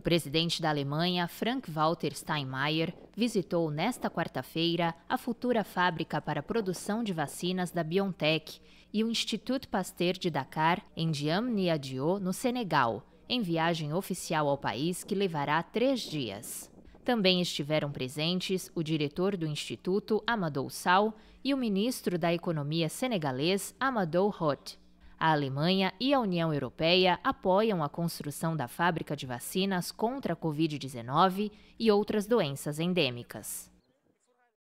O presidente da Alemanha, Frank-Walter Steinmeier, visitou nesta quarta-feira a futura fábrica para produção de vacinas da BioNTech e o Instituto Pasteur de Dakar, em Diamniadio, no Senegal, em viagem oficial ao país que levará três dias. Também estiveram presentes o diretor do Instituto, Amadou Sal, e o ministro da Economia senegalês, Amadou Hot. A Alemanha e a União Europeia apoiam a construção da fábrica de vacinas contra a Covid-19 e outras doenças endêmicas.